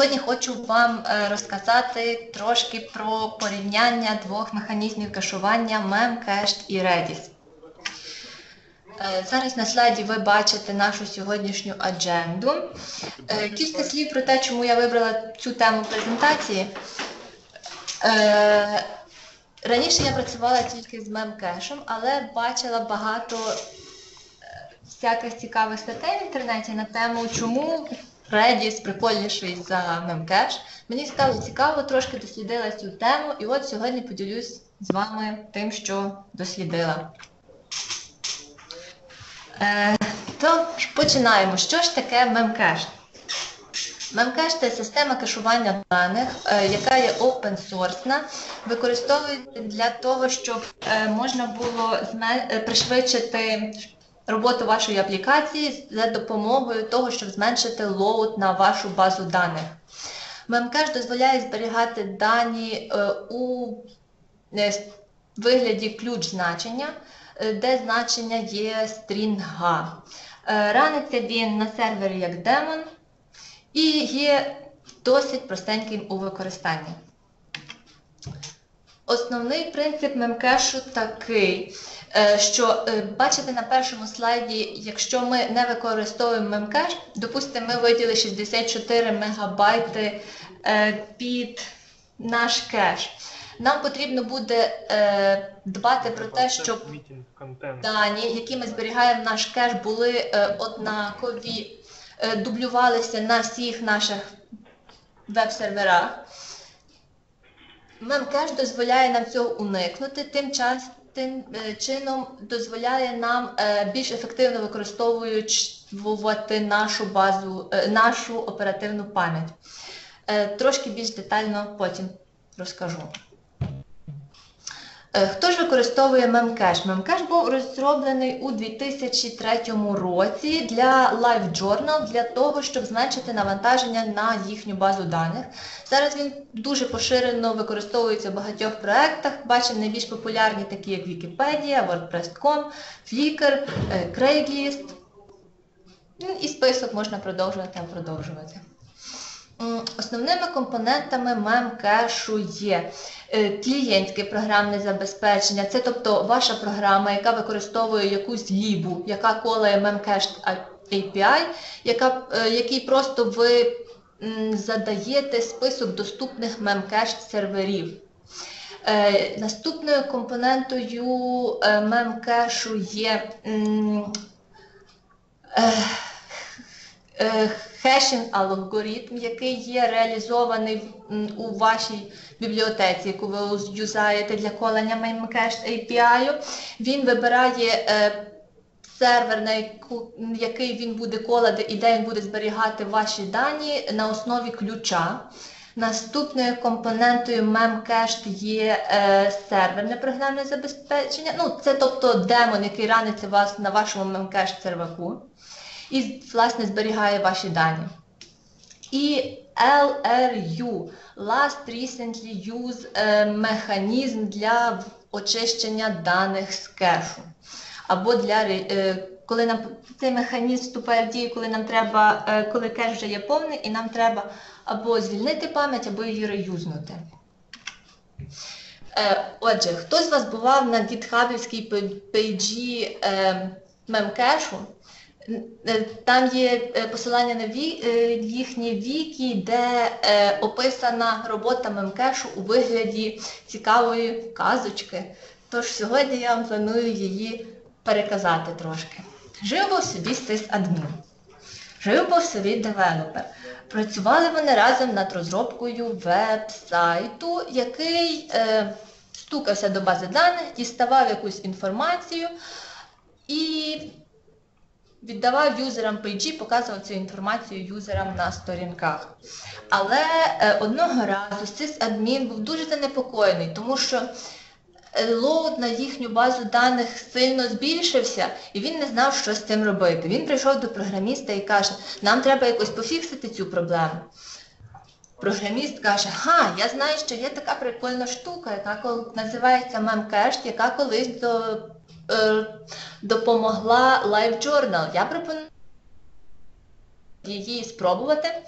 Сьогодні хочу вам е, розказати трошки про порівняння двох механізмів кешування Memcached і Redis. Е, Зараз на слайді ви бачите нашу сьогоднішню адженду. Е, Кілька слів про те, чому я вибрала цю тему презентації. Раніше я працювала тільки з мемкешем, але бачила багато всяких цікавих статей в інтернеті на тему, чому Redis прикольніший за Memcache. Мені стало цікаво, трошки дослідила цю тему, і от сьогодні поділюсь з вами тим, що дослідила. Е, то починаємо. Що ж таке Memcache? Memcache це система кешування даних, е, яка є open source, використовується для того, щоб е, можна було е, пришвидшити роботу вашої аплікації за допомогою того, щоб зменшити load на вашу базу даних. Memcache дозволяє зберігати дані е, у е, вигляді ключ значення, е, де значення є стрінга. Раниться він на сервері як демон і є досить простеньким у використанні. Основний принцип Memcache у такий, е, що е, бачите на першому слайді, якщо ми не використовуємо Memcache, допустимо, ми виділили 64 мегабайти е, під наш кеш. Нам потрібно буде е, дбати про те, щоб дані, які ми зберігаємо в наш кеш, були е, однакові, е, дублювалися на всіх наших веб-серверах. Memcache дозволяє нам цього уникнути, тим, час, тим е, чином дозволяє нам е, більш ефективно використовувати нашу базу, е, нашу оперативну пам'ять. Трошки більш детально потім розкажу. Е, Хто ж використовує Memcache? Memcache був розроблений у 2003 році для LiveJournal для того, щоб зменшити навантаження на їхню базу даних. Зараз він дуже поширено використовується в багатьох проєктах. Бачимо найбільш популярні, такі як Wikipedia, WordPress.com, Flickr, е, Craigslist. Ну, І список можна продовжувати продовжувати. Основними компонентами мемкешу є е, клієнтське програмне забезпечення, це тобто ваша програма, яка використовує якусь лібу, яка колає Memcached API, яка, е, який просто ви задаєте список доступних Memcached серверів. Е, Наступною компонентою мемкешу є е, е, хешінг алгоритм, який є реалізований у вашій бібліотеці, яку ви юзаєте для колення Memcached API. Він вибирає е, сервер, на який він буде колати і де він буде зберігати ваші дані на основі ключа. Наступною компонентою Memcached є е, серверне програмне забезпечення. Ну, це тобто демон, який раниться вас на вашому Memcached серваку і, власне, зберігає ваші дані. І LRU Last Recently Use е, механізм для очищення даних з кешу. Або для е, коли нам цей механізм вступає в дію, коли нам треба, е, коли кеш вже є повний, і нам треба або звільнити пам'ять, або її реюзнути. Отже, хто з вас бував на гітхабівській пейджі Memcache у? Е, Там є е, посилання на ві, е, їхні wiki, де описана робота Memcache у у вигляді цікавої казочки. Тож сьогодні я вам планую її переказати трошки. Жив був собі сисадмін. Жив був собі девелопер. Працювали вони разом над розробкою веб-сайту, який е, стукався до бази даних, діставав якусь інформацію і віддавав юзерам page і, показував цю інформацію юзерам на сторінках. Але е, одного разу сисадмін був дуже занепокоєний, тому що е, load на їхню базу даних сильно збільшився, і він не знав, що з цим робити. Він прийшов до програміста і каже, нам треба якось пофіксити цю проблему. Програміст каже, ха, я знаю, що є така прикольна штука, яка називається Memcached, яка колись до, е, допомогла LiveJournal. Я пропоную її спробувати.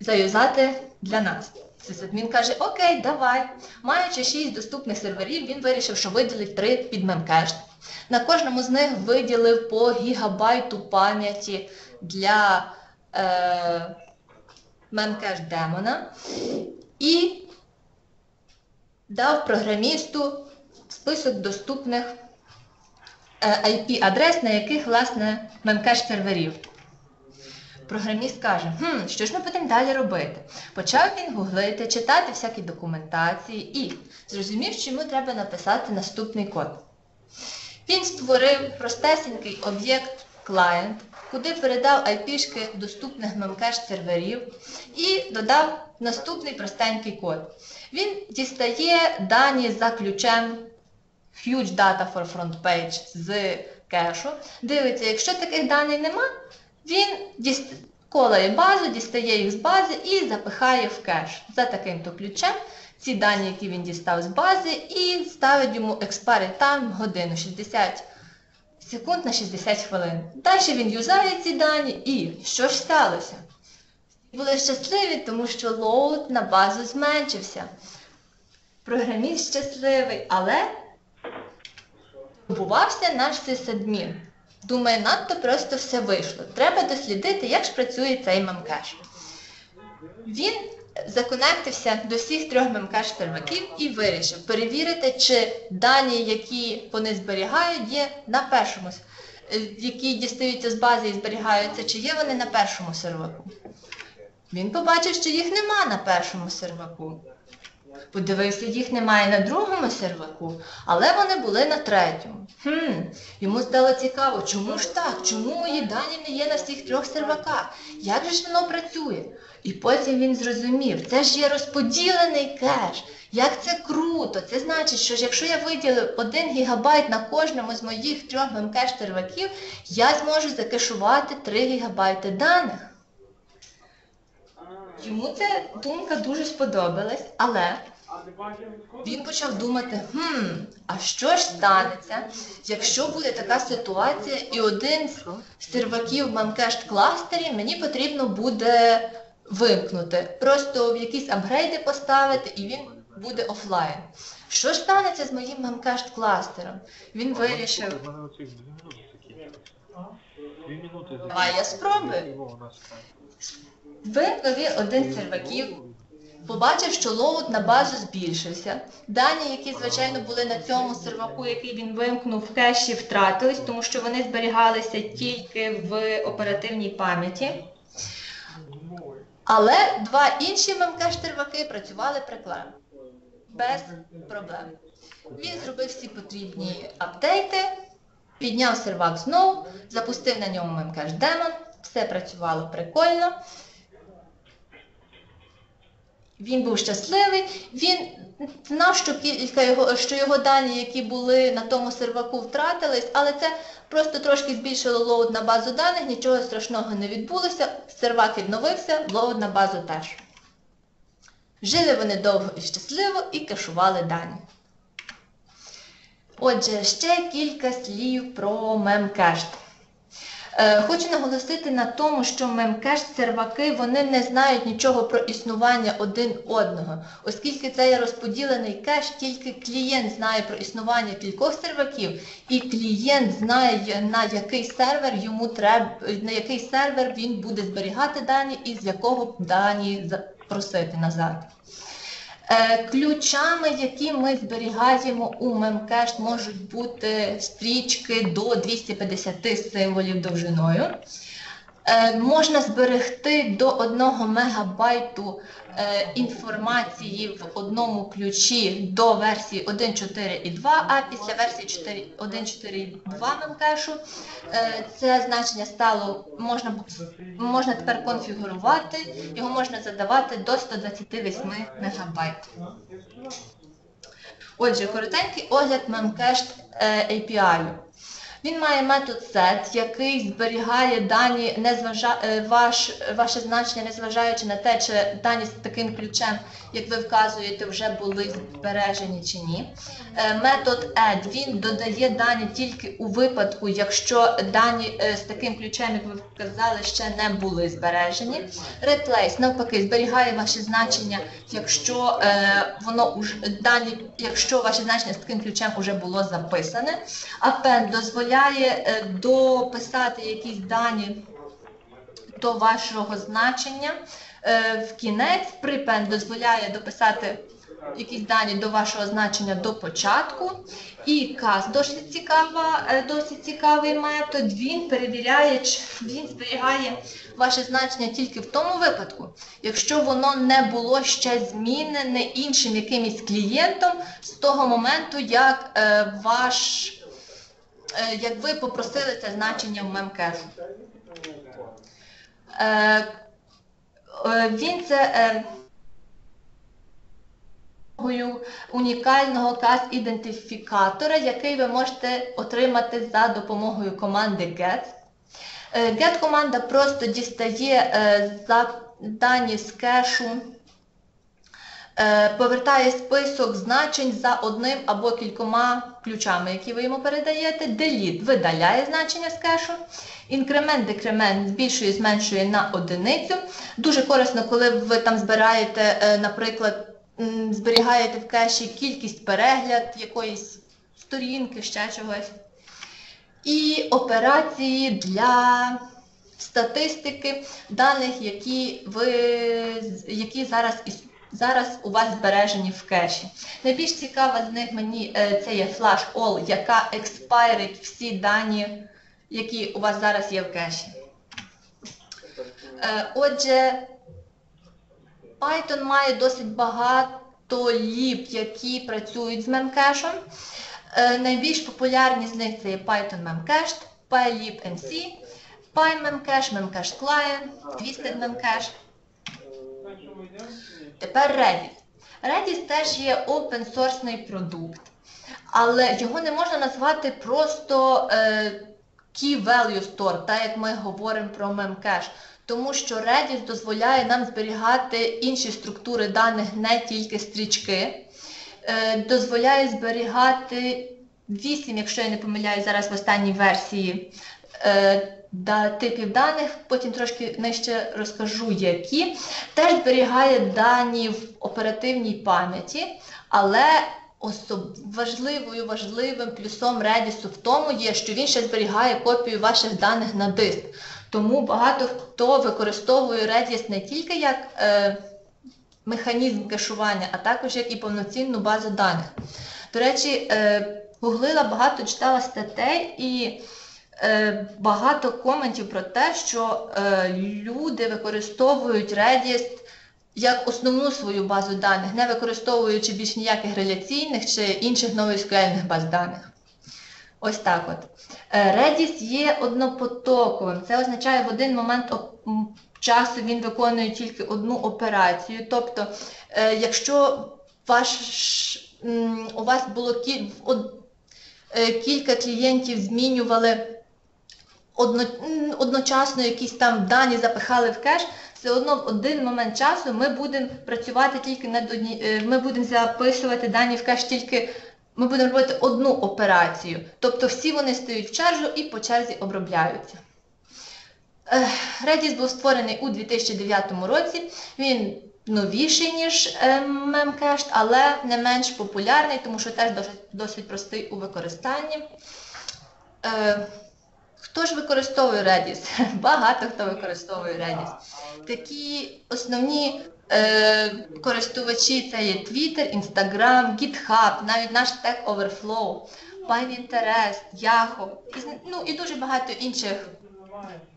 заюзати для нас. Сисадмін каже, окей, давай. Маючи 6 доступних серверів, він вирішив, що виділить 3 під Memcache. На кожному з них виділив по гігабайту пам'яті для е, Memcache демона і дав програмісту список доступних IP-адрес, на яких, власне, Memcache серверів. Програміст каже, хм, що ж ми будемо далі робити? Почав він гуглити, читати всякі документації і зрозумів, що йому треба написати наступний код. Він створив простесенький об'єкт клієнт, куди передав IP-шки доступних Memcache серверів і додав наступний простенький код. Він дістає дані за ключем Huge Data for Front Page з кешу, дивиться, якщо таких даних нема, він колає базу, дістає їх з бази і запихає в кеш за таким-то ключем. Ці дані, які він дістав з бази, і ставить йому expiry time годину 60 секунд на 60 хвилин. Далі він юзає ці дані і що ж сталося? Були щасливі, тому що load на базу зменшився. Програміст щасливий, але турбувався наш сисадмін. Думає, надто просто все вийшло. Треба дослідити, як ж працює цей Memcache. Він законектився до всіх трьох Memcache серваків і вирішив перевірити, чи дані, які вони зберігають, є на першому, е, які дістаються з бази і зберігаються, чи є вони на першому серваку. Він побачив, що їх нема на першому серваку. Подивився, їх немає на другому серваку, але вони були на третьому. Хм, йому стало цікаво, чому ж так? Чому мої дані не є на всіх трьох серваках? Як же ж воно працює? І потім він зрозумів, це ж є розподілений кеш. Як це круто! Це значить, що якщо я виділив 1 гігабайт на кожному з моїх трьох Memcache серваків, я зможу закешувати 3 гігабайти даних. Йому ця думка дуже сподобалась, але він почав думати, хм, а що ж станеться, якщо буде така ситуація, і один з серваків Memcached кластері мені потрібно буде вимкнути, просто в якісь апгрейди поставити, і він буде офлайн. Що ж станеться з моїм Memcached кластером? Він вирішив, Давай я спробую. Вимкнув він один з серваків, Побачив, що load на базу збільшився. Дані, які, звичайно, були на цьому серваку, який він вимкнув в кеші, втратились, тому що вони зберігалися тільки в оперативній пам'яті. Але два інші Memcache-серваки працювали прекрасно, без проблем. Він зробив всі потрібні update и, підняв сервак знову, запустив на ньому Memcache демон, все працювало прикольно. Він був щасливий, він знав, що кілька його, що його дані, які були на тому серваку, втратились, але це просто трошки збільшило load на базу даних, нічого страшного не відбулося, сервак відновився, load на базу теж. Жили вони довго і щасливо і кешували дані. Отже, ще кілька слів про Memcached. Е, Хочу наголосити на тому, що Memcache-серваки вони не знають нічого про існування один одного, оскільки це є розподілений кеш, тільки клієнт знає про існування кількох серваків, і клієнт знає, на який сервер йому треба, на який сервер він буде зберігати дані і з якого дані запросити назад. Е, Ключами, які ми зберігаємо у Memcache, можуть бути стрічки до 250 символів довжиною. Е, Можна зберегти до 1 мегабайту інформації в одному ключі до версії 1.4.2, а після версії 4 1.4.2 Memcache у е, це значення стало можна, можна тепер конфігурувати, його можна задавати до 128 мегабайт. Отже, коротенький огляд е, API. Він має метод set, який зберігає дані, не зважа... е, ваш... ваше значення, незважаючи на те, чи дані з таким ключем як ви вказуєте, вже були збережені чи ні. Е, Метод add він додає дані тільки у випадку, якщо дані е, з таким ключем, як ви вказали, ще не були збережені. Replace навпаки зберігає ваші значення, якщо е, воно дані, якщо ваше значення з таким ключем вже було записане. Append дозволяє дописати якісь дані до вашого значення. Е, в кінець prepend дозволяє дописати якісь дані до вашого значення до початку. І CAS досить цікава, е, досить цікавий метод. Він перевіряє, він зберігає ваше значення тільки в тому випадку, якщо воно не було ще змінене іншим якимось клієнтом з того моменту, як е, ваш, як ви попросили це значення в мемкешу. Е, він це е, унікального каз-ідентифікатора, який ви можете отримати за допомогою команди get. Е, Get команда просто дістає дані з кешу, повертає список значень за одним або кількома ключами, які ви йому передаєте. Delete видаляє значення з кешу. Інкремент, декремент збільшує, зменшує на одиницю. Дуже корисно, коли ви там збираєте, е, наприклад, зберігаєте в кеші кількість перегляд якоїсь сторінки, ще чогось. І операції для статистики даних, які, ви, які зараз, зараз у вас збережені в кеші. Найбільш цікава з них мені е, це є Flash All, яка експайрить всі дані, які у вас зараз є в кеші. Е, Отже, Python має досить багато ліп, які працюють з мемкешем. Найбільш популярні з них це є Python Memcached, PyLibMC, PyMemcache, Memcache Client, Twisted Memcache. Тепер Redis. Redis теж є open source продукт, але його не можна назвати просто е, Key Value Store, так як ми говоримо про Memcache. Тому що Redis дозволяє нам зберігати інші структури даних, не тільки стрічки. Е, дозволяє зберігати 8, якщо я не помиляюсь, зараз в останній версії е, типів даних, потім трошки нижче розкажу, які. Теж зберігає дані в оперативній пам'яті, але особ... важливою, важливим плюсом Redis в тому є, що він ще зберігає копію ваших даних на диск. Тому багато хто використовує Redis не тільки як е, механізм кешування, а також як і повноцінну базу даних. До речі, е, гуглила багато, читала статей і е, багато коментів про те, що е, люди використовують Redis як основну свою базу даних, не використовуючи більш ніяких реляційних чи інших NoSQL баз даних. Ось так от. Е, Redis є однопотоковим. Це означає, в один момент часу він виконує тільки одну операцію. Тобто, е, якщо ваш, у вас було кі- од- е, кілька клієнтів змінювали одно, одночасно якісь там дані запихали в кеш, все одно в один момент часу ми будемо працювати тільки над одні, е, ми будемо записувати дані в кеш тільки. Ми будемо робити одну операцію. Тобто всі вони стають в чергу і по черзі обробляються. Ех, Redis був створений у 2009 році. Він новіший, ніж е, Memcached, але не менш популярний, тому що теж досить, досить простий у використанні. Хто ж використовує Redis? Багато хто використовує Redis. Такі основні е, користувачі це є Twitter, Instagram, GitHub, навіть наш Stack Overflow, Pinterest, Yahoo, і, ну і дуже багато інших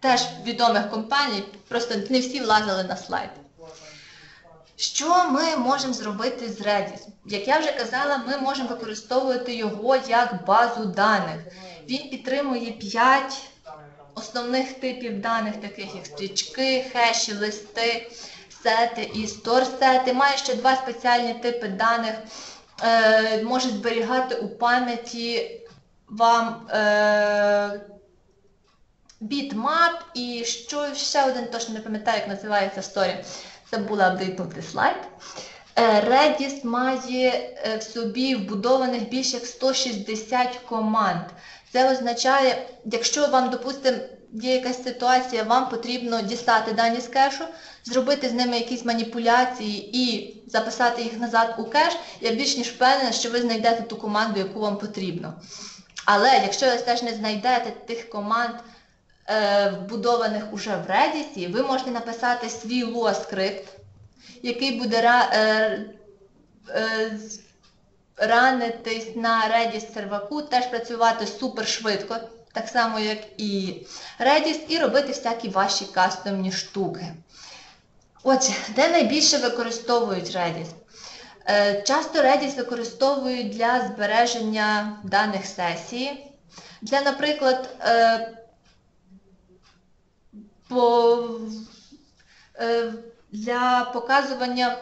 теж відомих компаній, просто не всі влазили на слайд. Що ми можемо зробити з Redis? Як я вже казала, ми можемо використовувати його як базу даних. Він підтримує 5 основних типів даних, таких як стрічки, хеші, листи, сети і сторсети. Має ще два спеціальні типи даних. Е, може зберігати у пам'яті вам е, бітмап і що ще один, точно не пам'ятаю, як називається сторі. Забула апдейтнути слайд. Е, Redis має е, в собі вбудованих більше як 160 команд. Це означає, якщо вам, допустимо, є якась ситуація, вам потрібно дістати дані з кешу, зробити з ними якісь маніпуляції і записати їх назад у кеш, я більш ніж впевнена, що ви знайдете ту команду, яку вам потрібно. Але якщо ви теж не знайдете тих команд, е, вбудованих уже в Redis, ви можете написати свій Lua скрипт, який буде е, е, ранитись на Redis серваку, теж працювати супер швидко, так само як і Redis, і робити всякі ваші кастомні штуки. Отже, де найбільше використовують? Е, Часто Redis використовують для збереження даних сесії. Для, наприклад, е, по, е, для показування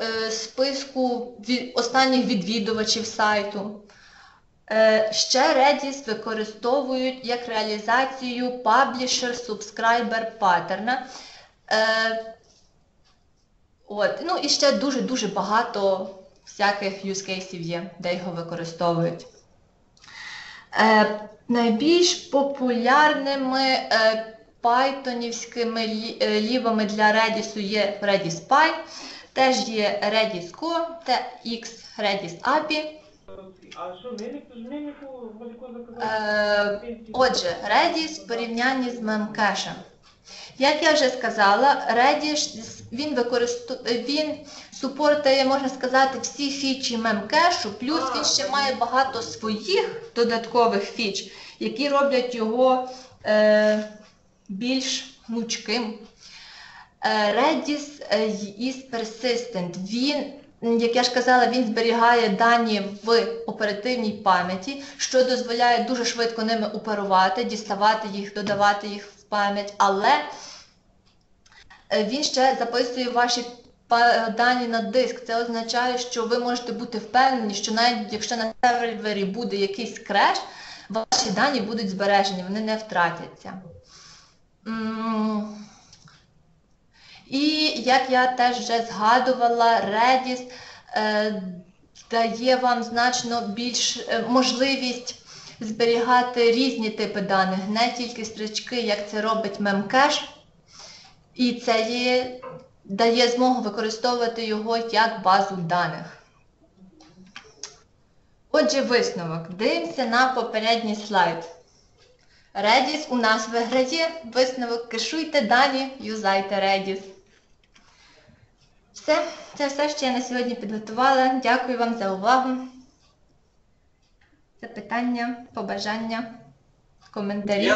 е, списку останніх відвідувачів сайту. Е, Ще Redis використовують як реалізацію publisher-subscriber паттерна. Е, От, ну і ще дуже-дуже багато всяких use cases є, де його використовують. Найбільш популярними пайтонівськими е, лівами для Redis є Redis Py, теж є Redis Co, TX Redis API. А що, Е, заказав? Отже, Redis в порівнянні з Memcache. Як я вже сказала, Redis він використу... він супортує, можна сказати, всі фічі Memcache, плюс він ще має багато своїх додаткових фіч, які роблять його е, більш гнучким. Е, Redis е, is persistent. Він, як я ж казала, він зберігає дані в оперативній пам'яті, що дозволяє дуже швидко ними оперувати, діставати їх, додавати їх в пам'ять, але е, він ще записує ваші дані на диск. Це означає, що ви можете бути впевнені, що навіть якщо на сервері буде якийсь креш, ваші дані будуть збережені, вони не втратяться. І як я теж вже згадувала, Redis е, дає вам значно більш е, можливість зберігати різні типи даних, не тільки стрічки, як це робить Memcache. І це є, дає змогу використовувати його як базу даних. Отже, висновок. Дивимося на попередній слайд. Redis у нас виграє. Висновок кешуйте дані, юзайте Redis. Все, це все, що я на сьогодні підготувала. Дякую вам за увагу. Запитання, побажання, коментарі.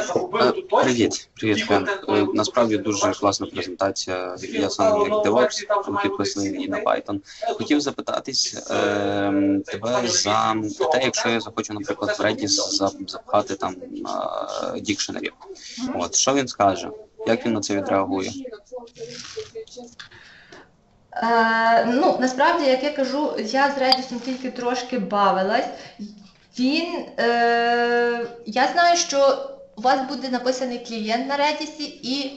Привіт, привіт, Фен. Е, Насправді дуже класна презентація. Я сам як DevOps, підписаний і на Python. Хотів запитатись е, тебе за те, якщо я захочу, наприклад, в Redis запхати там е, дікшенері. От що він скаже? Як він на це відреагує? Е, ну, насправді, як я кажу, я з Redis тільки трошки бавилась. Він, е, я знаю, що у вас буде написаний клієнт на Redis, і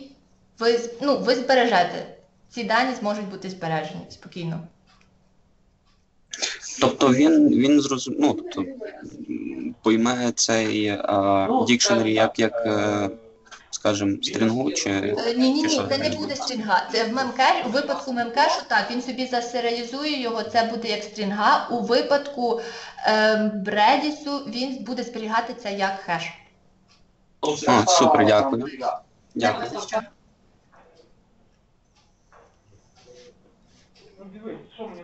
ви, ну, ви збережете. Ці дані зможуть бути збережені спокійно. Тобто він він зрозумів, ну, тобто пойме цей dictionary як, як е, скажімо, string у чи Е, Ні, ні, ні, це не буде string а. Це в Memcache, у випадку Memcache у, так, він собі засеріалізує його, це буде як string а. У випадку ем, Redis він буде зберігатися як хеш. А, супер, дякую. Дякую. Ну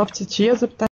Так. Хлопці, чи є запитання?